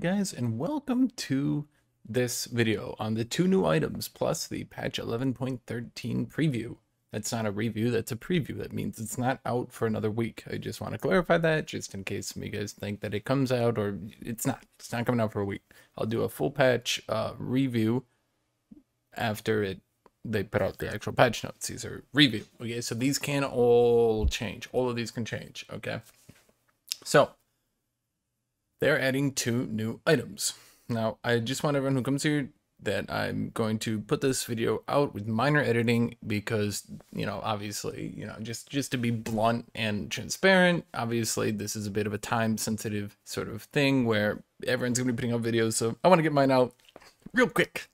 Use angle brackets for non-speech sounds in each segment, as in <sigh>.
guys, and welcome to this video on the two new items plus the patch 11.13 preview. That's not a review, that's a preview. That means it's not out for another week. I just want to clarify that just in case you guys think that it comes out or it's not. It's not coming out for a week. I'll do a full patch uh, review after it they put out the actual patch notes. These are review. Okay, so these can all change. All of these can change. Okay. So they're adding two new items. Now, I just want everyone who comes here that I'm going to put this video out with minor editing because, you know, obviously, you know, just, just to be blunt and transparent, obviously this is a bit of a time sensitive sort of thing where everyone's to be putting out videos. So I want to get mine out real quick.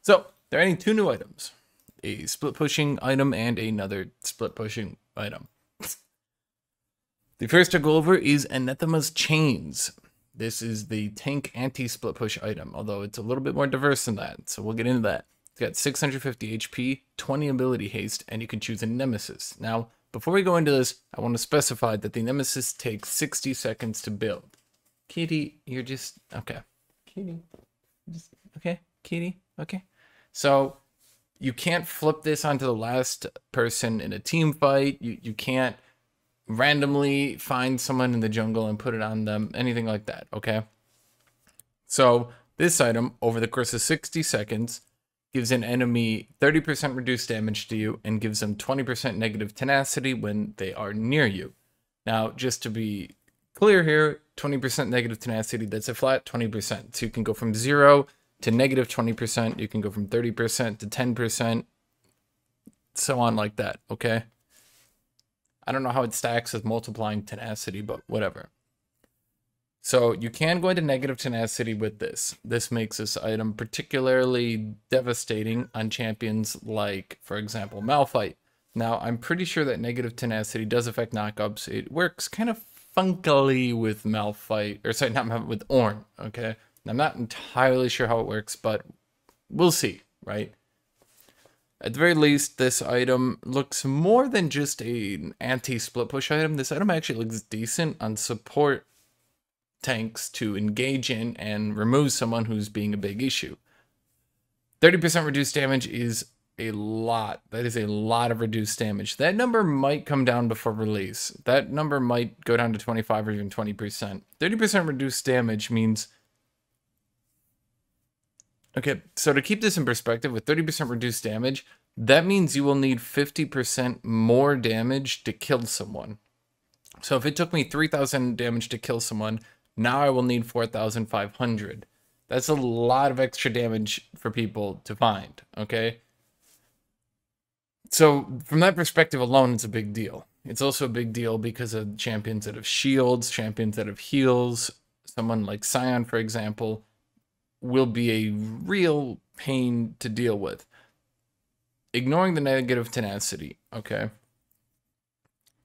So they're adding two new items, a split pushing item and another split pushing item. The first to go over is Anathema's Chains. This is the tank anti-split push item, although it's a little bit more diverse than that, so we'll get into that. It's got 650 HP, 20 ability haste, and you can choose a Nemesis. Now, before we go into this, I want to specify that the Nemesis takes 60 seconds to build. Kitty, you're just... okay. Kitty, just... okay, Kitty, okay. So, you can't flip this onto the last person in a team fight. You, you can't randomly find someone in the jungle and put it on them, anything like that, okay? So this item, over the course of 60 seconds, gives an enemy 30% reduced damage to you and gives them 20% negative tenacity when they are near you. Now, just to be clear here, 20% negative tenacity, that's a flat 20%. So you can go from 0 to negative 20%, you can go from 30% to 10%, so on like that, okay? I don't know how it stacks with multiplying tenacity, but whatever. So you can go into negative tenacity with this. This makes this item particularly devastating on champions like, for example, Malphite. Now, I'm pretty sure that negative tenacity does affect knockups. It works kind of funkily with Malphite, or sorry, not Malphite, with Ornn, okay? I'm not entirely sure how it works, but we'll see, right? At the very least, this item looks more than just an anti-split push item. This item actually looks decent on support tanks to engage in and remove someone who's being a big issue. 30% reduced damage is a lot. That is a lot of reduced damage. That number might come down before release. That number might go down to 25 or even 20%. 30% reduced damage means Okay, so to keep this in perspective, with 30% reduced damage, that means you will need 50% more damage to kill someone. So if it took me 3,000 damage to kill someone, now I will need 4,500. That's a lot of extra damage for people to find, okay? So from that perspective alone, it's a big deal. It's also a big deal because of champions that have shields, champions that have heals. Someone like Sion, for example, will be a real pain to deal with. Ignoring the negative tenacity, okay?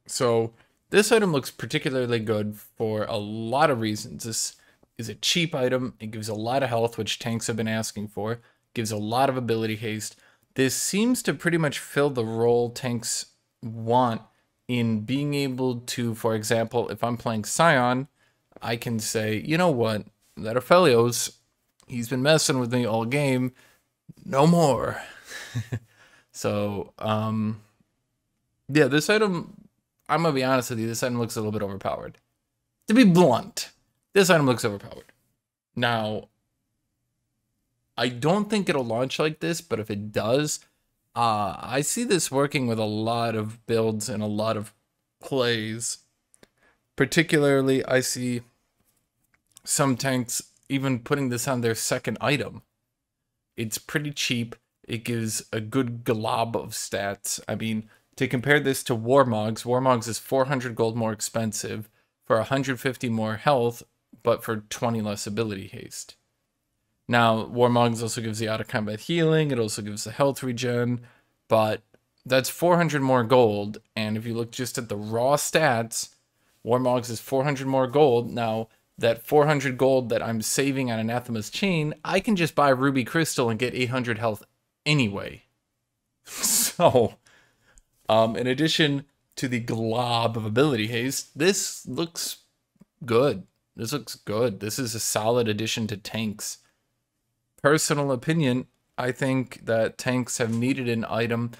So this item looks particularly good for a lot of reasons. This is a cheap item. It gives a lot of health, which tanks have been asking for. Gives a lot of ability haste. This seems to pretty much fill the role tanks want in being able to, for example, if I'm playing Sion, I can say, you know what, that Aphelios he's been messing with me all game. No more. <laughs> so, um, yeah, this item, I'm gonna be honest with you, this item looks a little bit overpowered. To be blunt, this item looks overpowered. Now, I don't think it'll launch like this, but if it does, uh, I see this working with a lot of builds and a lot of plays. Particularly, I see some tanks even putting this on their second item. It's pretty cheap. It gives a good glob of stats. I mean, to compare this to Warmogs, Warmogs is 400 gold more expensive for 150 more health, but for 20 less ability haste. Now, Warmogs also gives the out of combat healing, it also gives the health regen, but that's 400 more gold. And if you look just at the raw stats, Warmogs is 400 more gold. Now, that 400 gold that I'm saving on Anathema's chain, I can just buy Ruby Crystal and get 800 health anyway. <laughs> so, um, in addition to the glob of ability haste, this looks good. This looks good. This is a solid addition to tanks. Personal opinion, I think that tanks have needed an item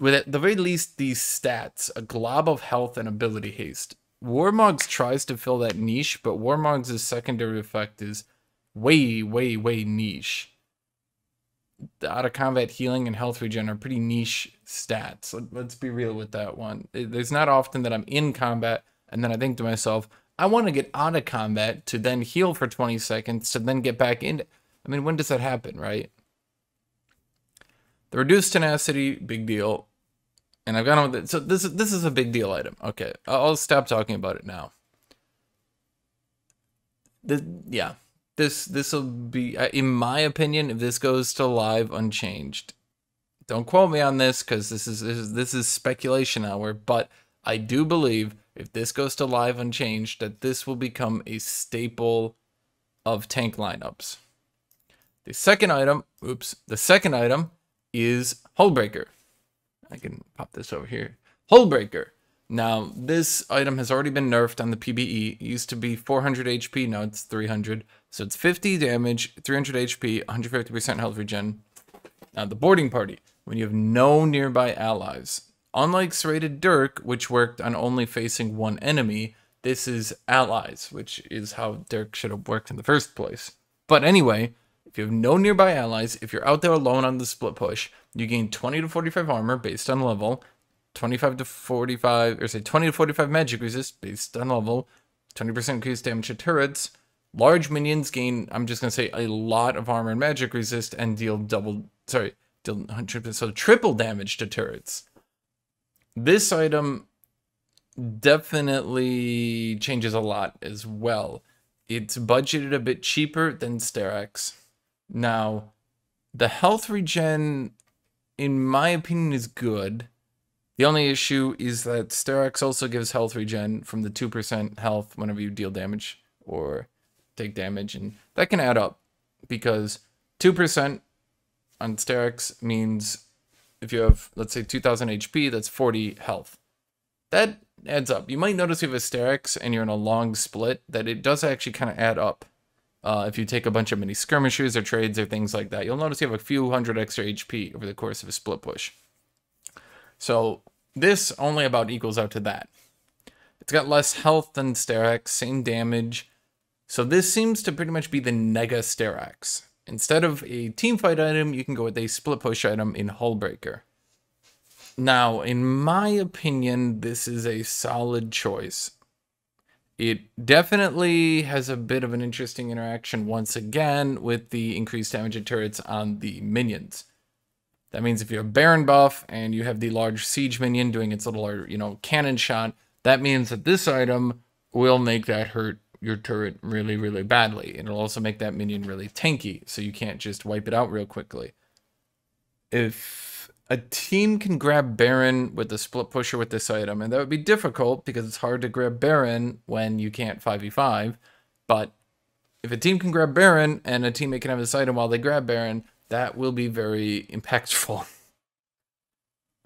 with at the very least these stats, a glob of health and ability haste. Warmogs tries to fill that niche, but Warmogs' secondary effect is way, way, way niche. The out of combat healing and health regen are pretty niche stats. Let's be real with that one. There's not often that I'm in combat and then I think to myself, I want to get out of combat to then heal for 20 seconds to then get back in. I mean, when does that happen, right? The reduced tenacity, big deal. And I've got on with it. So this, this is a big deal item. Okay, I'll stop talking about it now. The, yeah, this this will be, in my opinion, if this goes to live unchanged. Don't quote me on this because this is, this is this is speculation hour, but I do believe if this goes to live unchanged, that this will become a staple of tank lineups. The second item, oops, the second item is Hullbreaker. I can pop this over here. Hullbreaker. Now, this item has already been nerfed on the PBE. It used to be 400 HP, now it's 300. So it's 50 damage, 300 HP, 150% health regen. Now, the boarding party. When you have no nearby allies, Unlike Serrated Dirk, which worked on only facing one enemy, this is allies, which is how Dirk should have worked in the first place. But anyway, if you have no nearby allies, if you're out there alone on the split push, you gain 20 to 45 armor based on level, 25 to 45, or say 20 to 45 magic resist based on level, 20% increased damage to turrets. Large minions gain, I'm just going to say, a lot of armor and magic resist and deal double, sorry, deal 100%, so triple damage to turrets this item definitely changes a lot as well. It's budgeted a bit cheaper than Sterak's. Now, the health regen, in my opinion, is good. The only issue is that Sterak's also gives health regen from the 2% health whenever you deal damage or take damage, and that can add up because 2% on Sterak's means if you have, let's say, 2000 HP, that's 40 health. That adds up. You might notice you have Sterak's and you're in a long split that it does actually kind of add up. Uh, if you take a bunch of mini skirmishes or trades or things like that, you'll notice you have a few hundred extra HP over the course of a split push. So this only about equals out to that. It's got less health than Sterak's, same damage. So this seems to pretty much be the Nega Sterak's. Instead of a team fight item, you can go with a split push item in Hullbreaker. Now, in my opinion, this is a solid choice. It definitely has a bit of an interesting interaction once again with the increased damage of turrets on the minions. That means if you have Baron buff and you have the large siege minion doing its little, you know, cannon shot, that means that this item will make that hurt your turret really, really badly. It'll also make that minion really tanky, so you can't just wipe it out real quickly. If a team can grab Baron with the split pusher with this item, and that would be difficult because it's hard to grab Baron when you can't 5v5, but if a team can grab Baron and a teammate can have this item while they grab Baron, that will be very impactful. <laughs>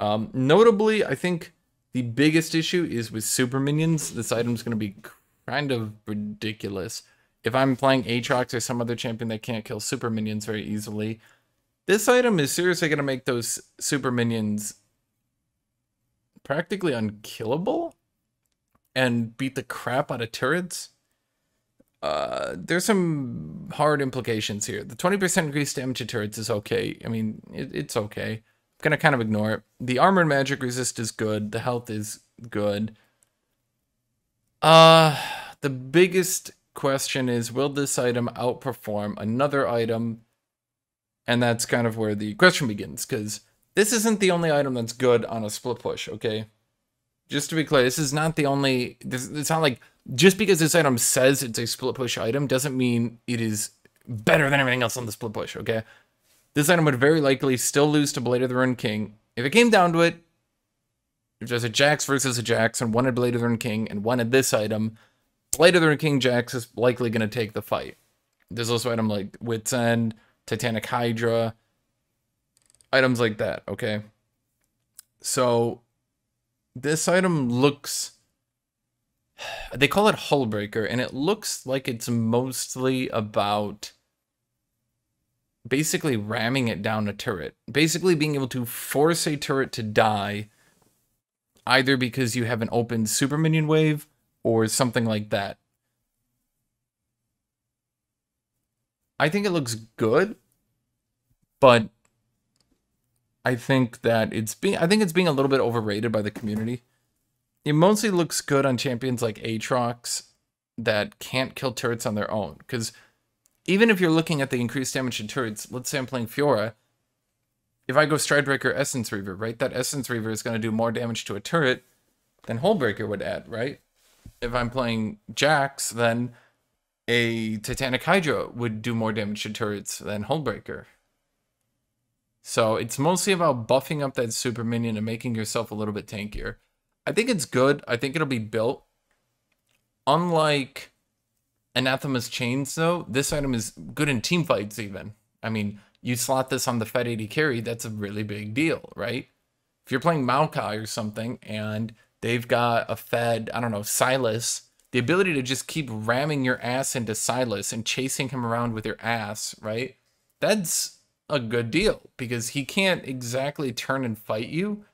Um, notably, I think the biggest issue is with super minions. This item is going to be kind of ridiculous. If I'm playing Aatrox or some other champion that can't kill super minions very easily, this item is seriously going to make those super minions practically unkillable and beat the crap out of turrets. Uh, there's some hard implications here. The 20% increased damage to turrets is okay. I mean, it, it's okay. I'm going to kind of ignore it. The armor and magic resist is good. The health is good. Uh, the biggest question is will this item outperform another item? And that's kind of where the question begins, because this isn't the only item that's good on a split push, okay? Just to be clear, this is not the only. This, it's not like just because this item says it's a split push item doesn't mean it is better than everything else on the split push, okay? This item would very likely still lose to Blade of the Ruined King. If it came down to it, if there's a Jax versus a Jax and one had Blade of the Ruined King and one had this item, Blade of the Ruined King Jax is likely going to take the fight. There's also item like Wit's End, Titanic Hydra, items like that, okay? So this item looks they call it hull breaker, and it looks like it's mostly about basically ramming it down a turret. Basically being able to force a turret to die either because you have an open super minion wave or something like that. I think it looks good, but I think that it's being I think it's being a little bit overrated by the community. It mostly looks good on champions like Aatrox that can't kill turrets on their own. Because even if you're looking at the increased damage to turrets, let's say I'm playing Fiora, if I go Stridebreaker Essence Reaver, right, that Essence Reaver is going to do more damage to a turret than Hullbreaker would add, right? If I'm playing Jax, then a Titanic Hydra would do more damage to turrets than Hullbreaker. So it's mostly about buffing up that super minion and making yourself a little bit tankier. I think it's good. I think it'll be built. Unlike Anathema's Chains, though, this item is good in team fights even. I mean, you slot this on the Fed 80 carry, that's a really big deal, right? If you're playing Maokai or something and they've got a Fed, I don't know, Sylas, the ability to just keep ramming your ass into Sylas and chasing him around with your ass, right? That's a good deal because he can't exactly turn and fight you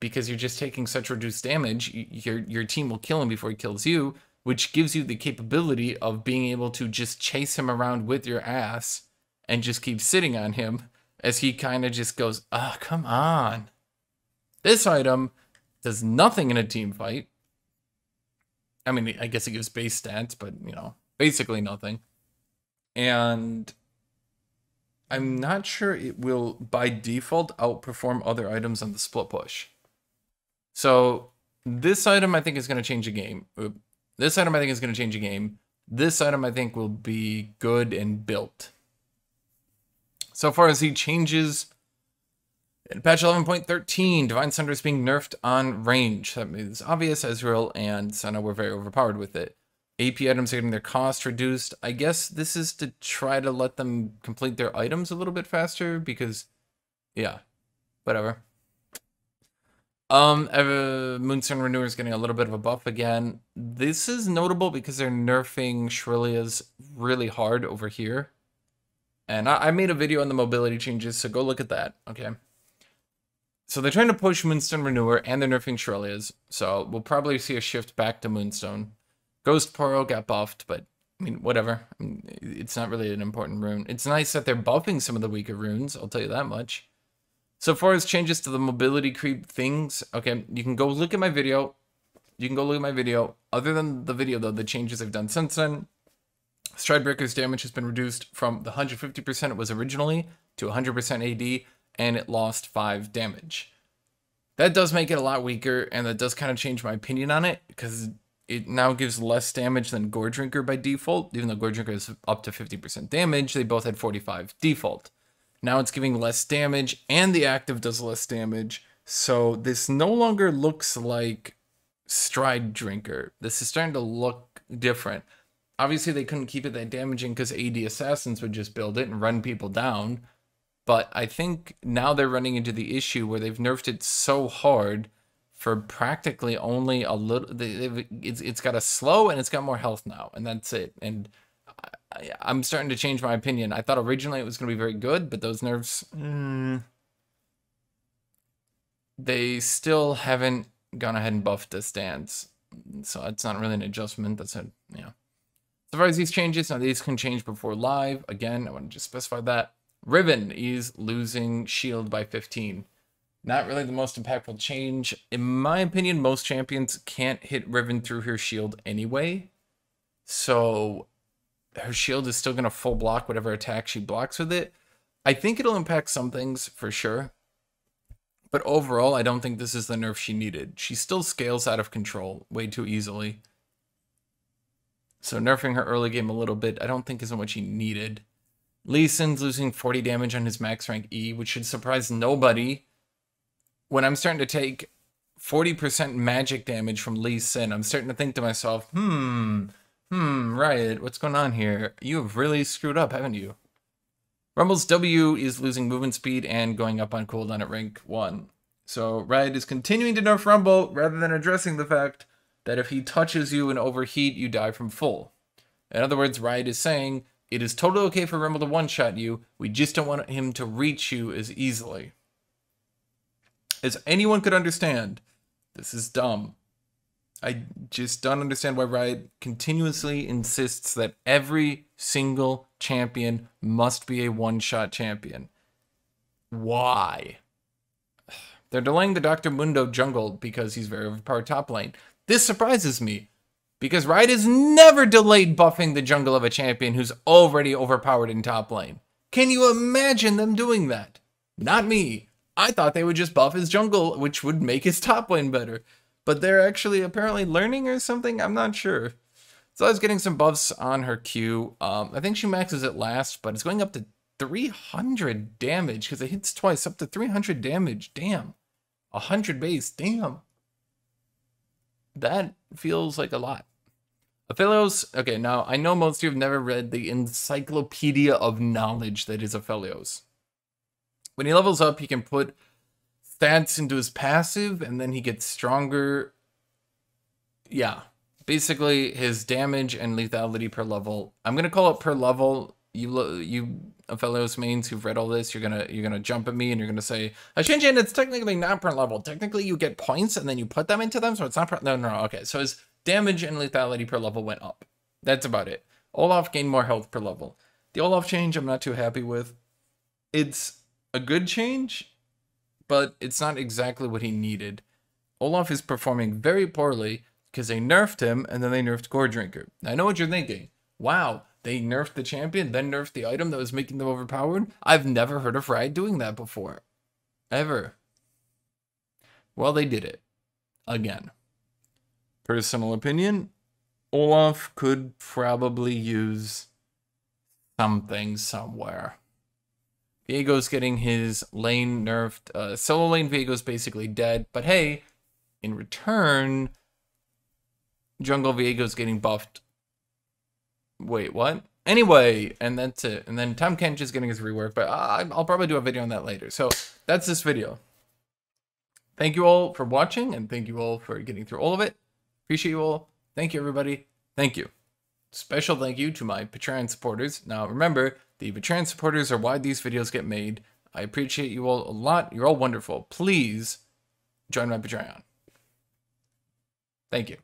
because you're just taking such reduced damage. Your your team will kill him before he kills you, which gives you the capability of being able to just chase him around with your ass and just keep sitting on him as he kind of just goes, "Ah, oh, come on." This item does nothing in a team fight. I mean, I guess it gives base stats, but you know, basically nothing. And I'm not sure it will by default outperform other items on the split push. So this item I think is going to change the game. This item I think is going to change the game. This item I think will be good and built. So far as he changes in patch 11.13, Divine Sunderer is being nerfed on range. That is obvious. Ezreal and Senna were very overpowered with it. AP items are getting their cost reduced. I guess this is to try to let them complete their items a little bit faster because, yeah, whatever. Um, uh, Moonstone Renewer is getting a little bit of a buff again. This is notable because they're nerfing Shurelya's really hard over here. And I, I made a video on the mobility changes, so go look at that, okay? So they're trying to push Moonstone Renewer, and they're nerfing Shurelya's. So we'll probably see a shift back to Moonstone. Ghost Poro got buffed, but I mean, whatever. I mean, it's not really an important rune. It's nice that they're buffing some of the weaker runes, I'll tell you that much. So far as changes to the mobility creep things, okay, you can go look at my video. You can go look at my video. Other than the video, though, the changes I've done since then, Stridebreaker's damage has been reduced from the 150% it was originally to 100% AD, and it lost 5 damage. That does make it a lot weaker, and that does kind of change my opinion on it, because it now gives less damage than Goredrinker by default. Even though Goredrinker is up to 50% damage, they both had 45 default. Now it's giving less damage and the active does less damage. So this no longer looks like Stride Drinker. This is starting to look different. Obviously, they couldn't keep it that damaging because AD Assassins would just build it and run people down. But I think now they're running into the issue where they've nerfed it so hard for practically only a little. It's, it's got a slow and it's got more health now, and that's it. And I, am starting to change my opinion. I thought originally it was going to be very good, but those nerfs, mm, they still haven't gone ahead and buffed the stance. So it's not really an adjustment. That's a, yeah. So far as these changes, now these can change before live. Again, I want to just specify that. Riven is losing shield by 15. Not really the most impactful change. In my opinion, most champions can't hit Riven through her shield anyway. So her shield is still going to full block whatever attack she blocks with it. I think it'll impact some things for sure. But overall, I don't think this is the nerf she needed. She still scales out of control way too easily. So nerfing her early game a little bit, I don't think isn't what she needed. Lee Sin's losing 40 damage on his max rank E, which should surprise nobody. When I'm starting to take 40% magic damage from Lee Sin, I'm starting to think to myself, hmm, Hmm, Riot, what's going on here? You have really screwed up, haven't you? Rumble's W is losing movement speed and going up on cooldown at rank 1. So Riot is continuing to nerf Rumble rather than addressing the fact that if he touches you and overheat, you die from full. In other words, Riot is saying it is totally okay for Rumble to one shot you. We just don't want him to reach you as easily. As anyone could understand, this is dumb. I just don't understand why Riot continuously insists that every single champion must be a one shot champion. Why? They're delaying the Dr. Mundo jungle because he's very overpowered top lane. This surprises me because Riot has never delayed buffing the jungle of a champion who's already overpowered in top lane. Can you imagine them doing that? Not me. I thought they would just buff his jungle, which would make his top lane better. But they're actually apparently learning or something? I'm not sure. So I was getting some buffs on her Q. Um, I think she maxes it last, but it's going up to 300 damage because it hits twice, up to 300 damage. Damn. 100 base. Damn. That feels like a lot. Aphelios, okay, now I know most of you have never read the encyclopedia of knowledge that is Aphelios. When he levels up, he can put stats into his passive, and then he gets stronger. Yeah, basically his damage and lethality per level. I'm gonna call it per level. You you Aphelios mains who've read all this, you're gonna you're gonna jump at me and you're gonna say Shinjin, it's technically not per level. Technically, you get points and then you put them into them, so it's not per. No, no, no. Okay, so his damage and lethality per level went up. That's about it. Olaf gained more health per level. The Olaf change, I'm not too happy with. It's a good change, but it's not exactly what he needed. Olaf is performing very poorly because they nerfed him and then they nerfed Goredrinker. I know what you're thinking. Wow, they nerfed the champion, then nerfed the item that was making them overpowered? I've never heard of Riot doing that before. Ever. Well, they did it. Again. Personal opinion, Olaf could probably use something somewhere. Viego's getting his lane nerfed. Uh, solo lane Viego's basically dead. But hey, in return, Jungle Viego's getting buffed. Wait, what? Anyway, and that's it. And then Tahm Kench is getting his rework, but I'll probably do a video on that later. So that's this video. Thank you all for watching, and thank you all for getting through all of it. Appreciate you all. Thank you, everybody. Thank you. Special thank you to my Patreon supporters. Now, remember, the Patreon supporters are why these videos get made. I appreciate you all a lot. You're all wonderful. Please join my Patreon. Thank you.